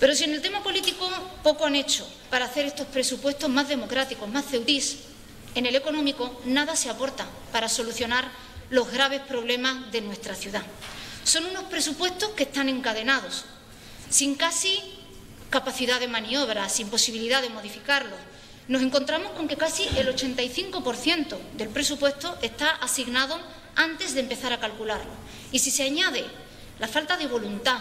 Pero si en el tema político poco han hecho para hacer estos presupuestos más democráticos, más ceutís, en el económico nada se aporta para solucionar los graves problemas de nuestra ciudad. Son unos presupuestos que están encadenados, sin casi capacidad de maniobra, sin posibilidad de modificarlos. Nos encontramos con que casi el 85% del presupuesto está asignado antes de empezar a calcularlo. Y si se añade la falta de voluntad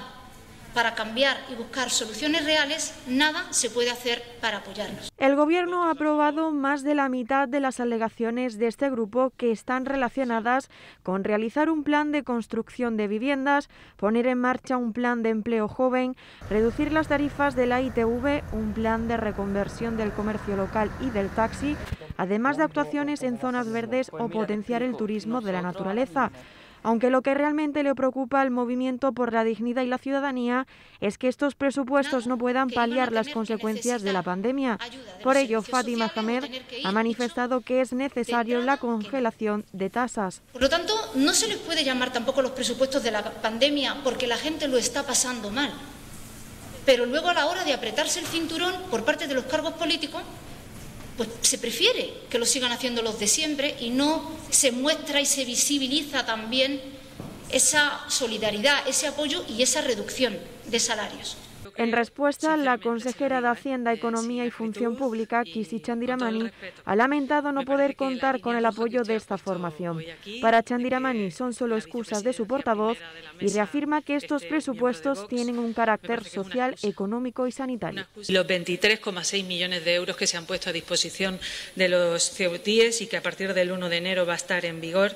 para cambiar y buscar soluciones reales, nada se puede hacer para apoyarnos. El Gobierno ha aprobado más de la mitad de las alegaciones de este grupo que están relacionadas con realizar un plan de construcción de viviendas, poner en marcha un plan de empleo joven, reducir las tarifas de la ITV, un plan de reconversión del comercio local y del taxi, además de actuaciones en zonas verdes o potenciar el turismo de la naturaleza aunque lo que realmente le preocupa al movimiento por la dignidad y la ciudadanía es que estos presupuestos no puedan paliar las consecuencias de la pandemia. Por ello, Fátima Hamed ha manifestado que es necesario la congelación de tasas. Por lo tanto, no se les puede llamar tampoco los presupuestos de la pandemia porque la gente lo está pasando mal. Pero luego a la hora de apretarse el cinturón por parte de los cargos políticos, pues se prefiere que lo sigan haciendo los de siempre y no se muestra y se visibiliza también esa solidaridad, ese apoyo y esa reducción de salarios. En respuesta, la consejera de Hacienda, Economía y Función Pública, Kisi Chandiramani, ha lamentado no poder contar con el apoyo de esta formación. Para Chandiramani son solo excusas de su portavoz y reafirma que estos presupuestos tienen un carácter social, económico y sanitario. Los 23,6 millones de euros que se han puesto a disposición de los CEUTIES y que a partir del 1 de enero va a estar en vigor.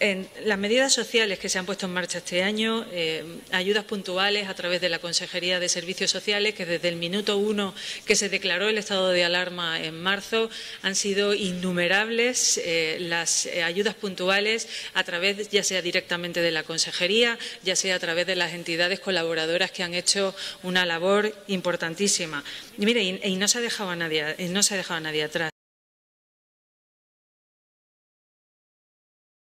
En las medidas sociales que se han puesto en marcha este año, eh, ayudas puntuales a través de la Consejería de Servicios servicios sociales que desde el minuto uno que se declaró el estado de alarma en marzo han sido innumerables eh, las eh, ayudas puntuales a través, ya sea directamente de la consejería, ya sea a través de las entidades colaboradoras que han hecho una labor importantísima. Y mire, y, no se ha dejado a nadie, no se ha dejado a nadie atrás.